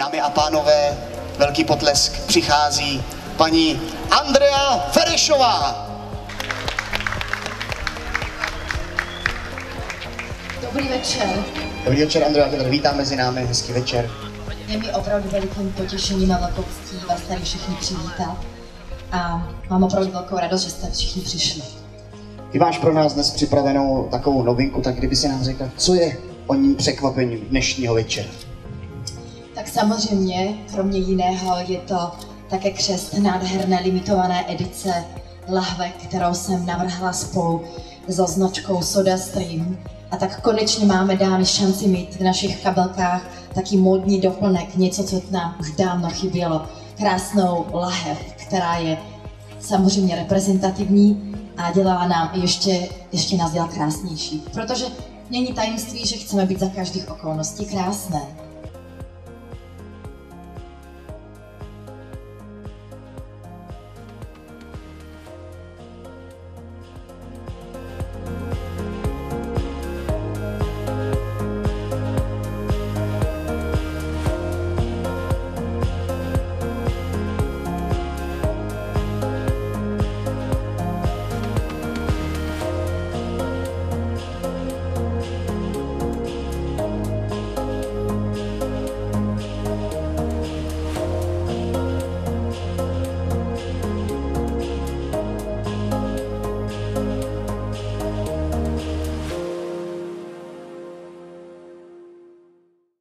Dámy a pánové, velký potlesk přichází paní Andrea Ferešová. Dobrý večer. Dobrý večer, Andrea, vítám mezi námi, hezký večer. Je mi opravdu velikým potěšením a velkou ctí vás tady všichni přivítat. A mám opravdu velkou radost, že jste všichni přišli. Ty máš pro nás dnes připravenou takovou novinku, tak kdyby si nám řekla, co je o ním překvapením dnešního večera. Tak samozřejmě, kromě jiného, je to také křest nádherné limitované edice lahve, kterou jsem navrhla spolu s označkou Soda Stream. A tak konečně máme dány šanci mít v našich kabelkách taký módní doplnek, něco, co nám už dávno chybělo. Krásnou lahev, která je samozřejmě reprezentativní a dělala nám ještě, ještě nás dělá krásnější. Protože není tajemství, že chceme být za každých okolností krásné.